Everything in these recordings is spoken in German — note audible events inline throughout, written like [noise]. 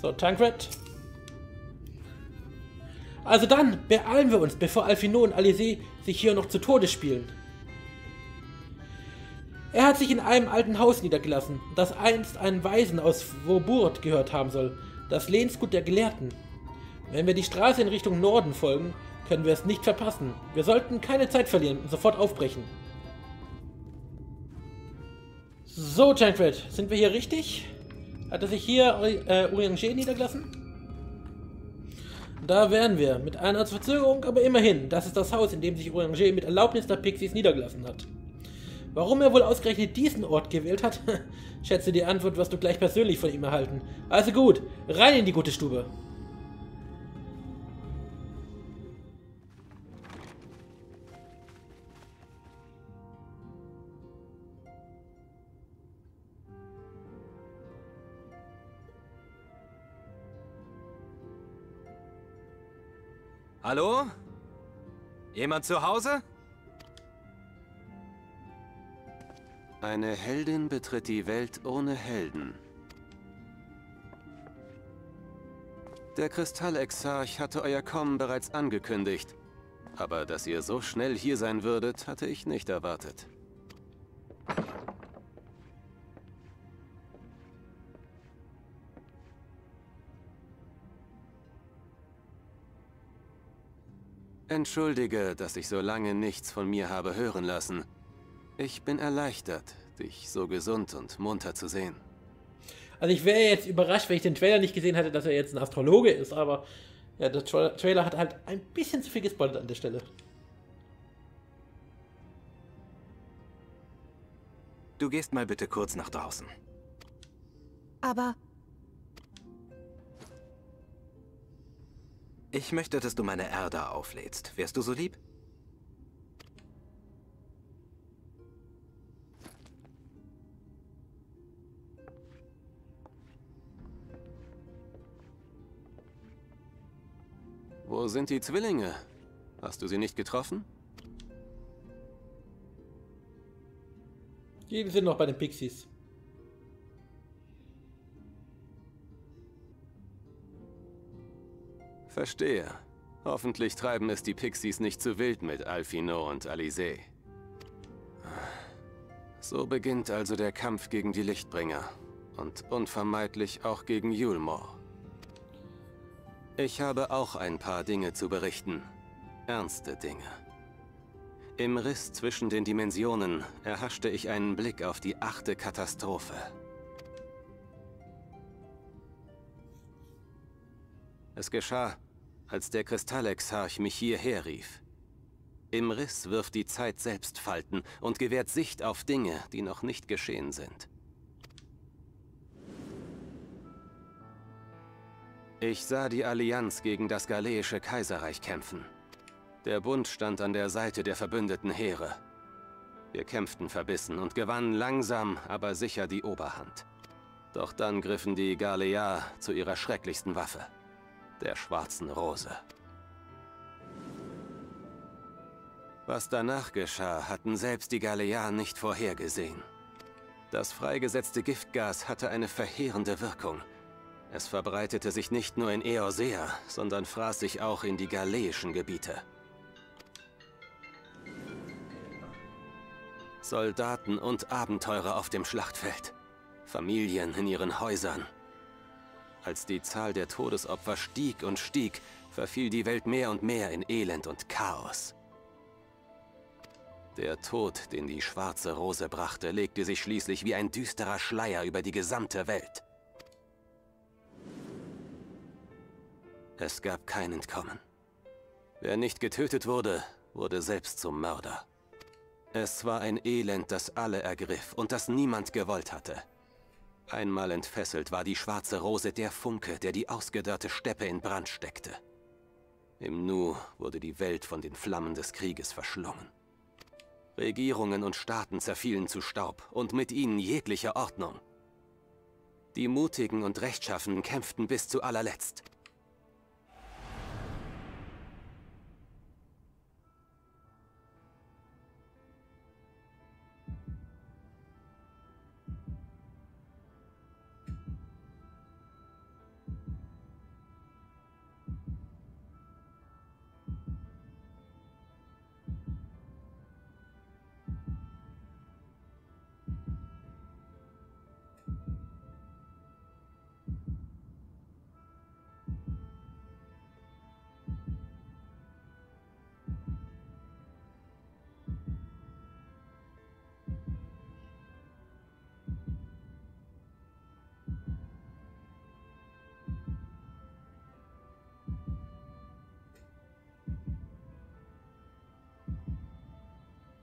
So, Tankred. Also dann, beeilen wir uns, bevor Alfino und Alizé sich hier noch zu Tode spielen. Er hat sich in einem alten Haus niedergelassen, das einst einen Weisen aus Vaubourg gehört haben soll, das Lehnsgut der Gelehrten. Wenn wir die Straße in Richtung Norden folgen, können wir es nicht verpassen. Wir sollten keine Zeit verlieren und sofort aufbrechen. So, Tancred, sind wir hier richtig? Hat er sich hier äh, Urianger niedergelassen? Da wären wir, mit einer Verzögerung, aber immerhin. Das ist das Haus, in dem sich Urianger mit Erlaubnis der Pixies niedergelassen hat. Warum er wohl ausgerechnet diesen Ort gewählt hat? [laughs] Schätze, die Antwort wirst du gleich persönlich von ihm erhalten. Also gut, rein in die gute Stube. Hallo? Jemand zu Hause? Eine Heldin betritt die Welt ohne Helden. Der Kristallexarch hatte euer Kommen bereits angekündigt. Aber dass ihr so schnell hier sein würdet, hatte ich nicht erwartet. Entschuldige, dass ich so lange nichts von mir habe hören lassen. Ich bin erleichtert, dich so gesund und munter zu sehen. Also ich wäre jetzt überrascht, wenn ich den Trailer nicht gesehen hätte, dass er jetzt ein Astrologe ist, aber ja, der Tra Trailer hat halt ein bisschen zu viel gespoilert an der Stelle. Du gehst mal bitte kurz nach draußen. Aber Ich möchte, dass du meine Erde auflädst. Wärst du so lieb? Wo sind die Zwillinge? Hast du sie nicht getroffen? Die sind noch bei den Pixies. Verstehe. Hoffentlich treiben es die Pixies nicht zu wild mit Alfino und Alizé. So beginnt also der Kampf gegen die Lichtbringer. Und unvermeidlich auch gegen Yulmore. Ich habe auch ein paar Dinge zu berichten. Ernste Dinge. Im Riss zwischen den Dimensionen erhaschte ich einen Blick auf die achte Katastrophe. Es geschah, als der Kristallexarch mich hierher rief. Im Riss wirft die Zeit selbst Falten und gewährt Sicht auf Dinge, die noch nicht geschehen sind. Ich sah die Allianz gegen das Galeische Kaiserreich kämpfen. Der Bund stand an der Seite der verbündeten Heere. Wir kämpften verbissen und gewannen langsam, aber sicher die Oberhand. Doch dann griffen die Galea zu ihrer schrecklichsten Waffe der schwarzen Rose. Was danach geschah, hatten selbst die Galeaner nicht vorhergesehen. Das freigesetzte Giftgas hatte eine verheerende Wirkung. Es verbreitete sich nicht nur in Eorsea, sondern fraß sich auch in die galeischen Gebiete. Soldaten und Abenteurer auf dem Schlachtfeld. Familien in ihren Häusern. Als die Zahl der Todesopfer stieg und stieg, verfiel die Welt mehr und mehr in Elend und Chaos. Der Tod, den die schwarze Rose brachte, legte sich schließlich wie ein düsterer Schleier über die gesamte Welt. Es gab kein Entkommen. Wer nicht getötet wurde, wurde selbst zum Mörder. Es war ein Elend, das alle ergriff und das niemand gewollt hatte. Einmal entfesselt war die schwarze Rose der Funke, der die ausgedörrte Steppe in Brand steckte. Im Nu wurde die Welt von den Flammen des Krieges verschlungen. Regierungen und Staaten zerfielen zu Staub und mit ihnen jegliche Ordnung. Die Mutigen und Rechtschaffenen kämpften bis zu allerletzt.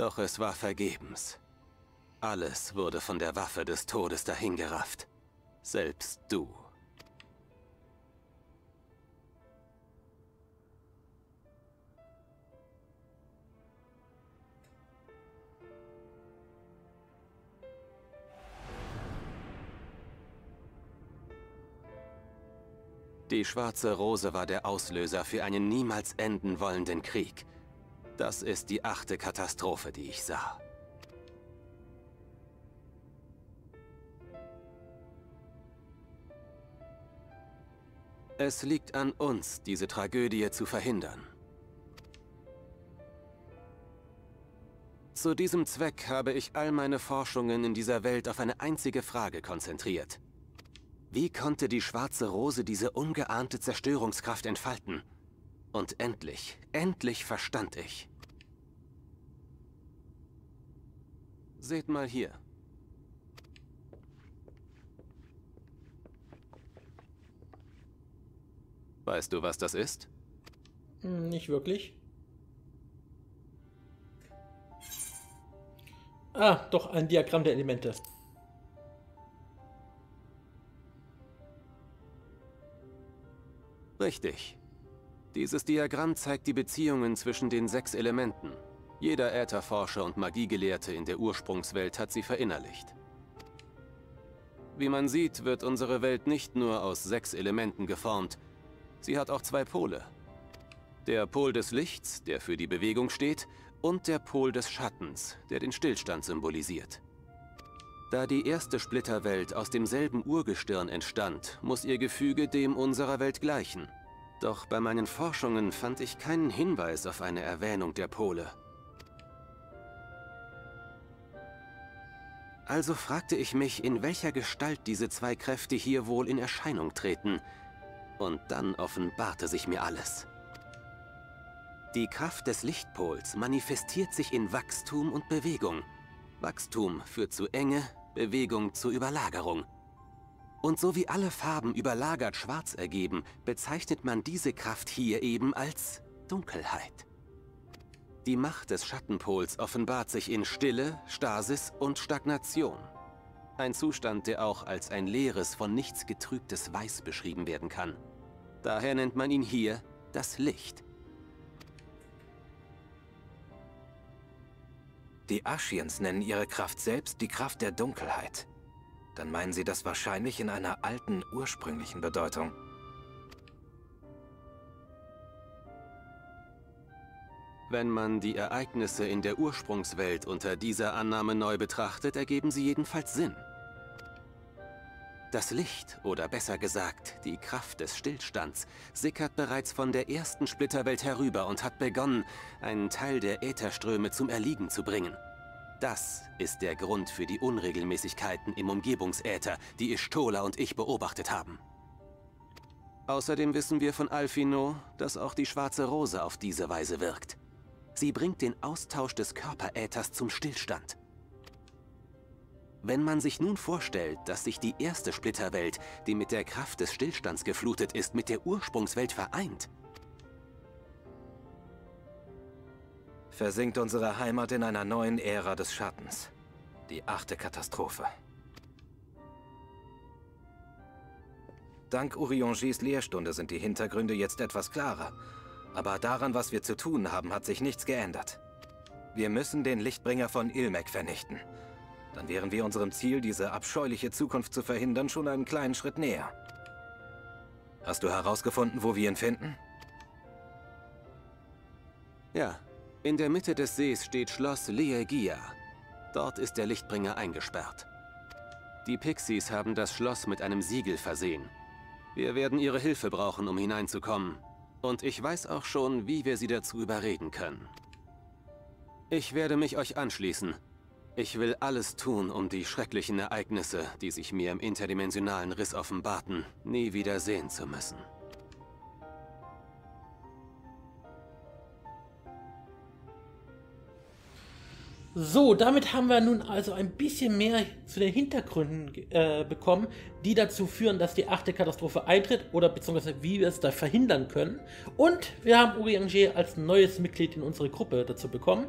Doch es war vergebens. Alles wurde von der Waffe des Todes dahingerafft. Selbst du. Die schwarze Rose war der Auslöser für einen niemals enden wollenden Krieg. Das ist die achte Katastrophe, die ich sah. Es liegt an uns, diese Tragödie zu verhindern. Zu diesem Zweck habe ich all meine Forschungen in dieser Welt auf eine einzige Frage konzentriert. Wie konnte die schwarze Rose diese ungeahnte Zerstörungskraft entfalten? Und endlich, endlich verstand ich. Seht mal hier. Weißt du, was das ist? Hm, Nicht wirklich. Ah, doch ein Diagramm der Elemente. Richtig. Dieses Diagramm zeigt die Beziehungen zwischen den sechs Elementen. Jeder Ätherforscher und Magiegelehrte in der Ursprungswelt hat sie verinnerlicht. Wie man sieht, wird unsere Welt nicht nur aus sechs Elementen geformt, sie hat auch zwei Pole. Der Pol des Lichts, der für die Bewegung steht, und der Pol des Schattens, der den Stillstand symbolisiert. Da die erste Splitterwelt aus demselben Urgestirn entstand, muss ihr Gefüge dem unserer Welt gleichen. Doch bei meinen Forschungen fand ich keinen Hinweis auf eine Erwähnung der Pole. Also fragte ich mich, in welcher Gestalt diese zwei Kräfte hier wohl in Erscheinung treten. Und dann offenbarte sich mir alles. Die Kraft des Lichtpols manifestiert sich in Wachstum und Bewegung. Wachstum führt zu Enge, Bewegung zu Überlagerung. Und so wie alle Farben überlagert schwarz ergeben, bezeichnet man diese Kraft hier eben als Dunkelheit. Die Macht des Schattenpols offenbart sich in Stille, Stasis und Stagnation. Ein Zustand, der auch als ein leeres, von nichts getrübtes Weiß beschrieben werden kann. Daher nennt man ihn hier das Licht. Die Ashians nennen ihre Kraft selbst die Kraft der Dunkelheit. Dann meinen sie das wahrscheinlich in einer alten, ursprünglichen Bedeutung. Wenn man die Ereignisse in der Ursprungswelt unter dieser Annahme neu betrachtet, ergeben sie jedenfalls Sinn. Das Licht, oder besser gesagt, die Kraft des Stillstands, sickert bereits von der ersten Splitterwelt herüber und hat begonnen, einen Teil der Ätherströme zum Erliegen zu bringen. Das ist der Grund für die Unregelmäßigkeiten im Umgebungsäther, die Ishtola und ich beobachtet haben. Außerdem wissen wir von Alfino, dass auch die schwarze Rose auf diese Weise wirkt. Sie bringt den Austausch des Körperäthers zum Stillstand. Wenn man sich nun vorstellt, dass sich die erste Splitterwelt, die mit der Kraft des Stillstands geflutet ist, mit der Ursprungswelt vereint, versinkt unsere Heimat in einer neuen Ära des Schattens. Die achte Katastrophe. Dank Uriangis Lehrstunde sind die Hintergründe jetzt etwas klarer. Aber daran, was wir zu tun haben, hat sich nichts geändert. Wir müssen den Lichtbringer von Ilmek vernichten. Dann wären wir unserem Ziel, diese abscheuliche Zukunft zu verhindern, schon einen kleinen Schritt näher. Hast du herausgefunden, wo wir ihn finden? Ja, in der Mitte des Sees steht Schloss Leegia. Dort ist der Lichtbringer eingesperrt. Die Pixies haben das Schloss mit einem Siegel versehen. Wir werden ihre Hilfe brauchen, um hineinzukommen. Und ich weiß auch schon, wie wir sie dazu überreden können. Ich werde mich euch anschließen. Ich will alles tun, um die schrecklichen Ereignisse, die sich mir im interdimensionalen Riss offenbarten, nie wieder sehen zu müssen. So, damit haben wir nun also ein bisschen mehr zu den Hintergründen äh, bekommen, die dazu führen, dass die achte Katastrophe eintritt oder beziehungsweise wie wir es da verhindern können. Und wir haben Uri Anger als neues Mitglied in unsere Gruppe dazu bekommen.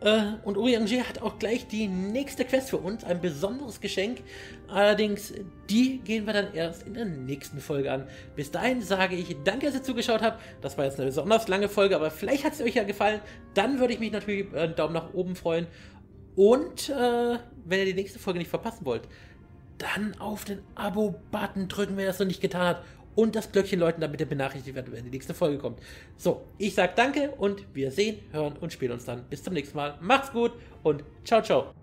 Äh, und Urianger hat auch gleich die nächste Quest für uns, ein besonderes Geschenk. Allerdings, die gehen wir dann erst in der nächsten Folge an. Bis dahin sage ich danke, dass ihr zugeschaut habt. Das war jetzt eine besonders lange Folge, aber vielleicht hat es euch ja gefallen. Dann würde ich mich natürlich einen Daumen nach oben freuen. Und äh, wenn ihr die nächste Folge nicht verpassen wollt, dann auf den Abo-Button drücken, wer das noch nicht getan hat. Und das Glöckchen läuten, damit ihr benachrichtigt werdet, wenn die nächste Folge kommt. So, ich sage danke und wir sehen, hören und spielen uns dann. Bis zum nächsten Mal. Macht's gut und ciao, ciao.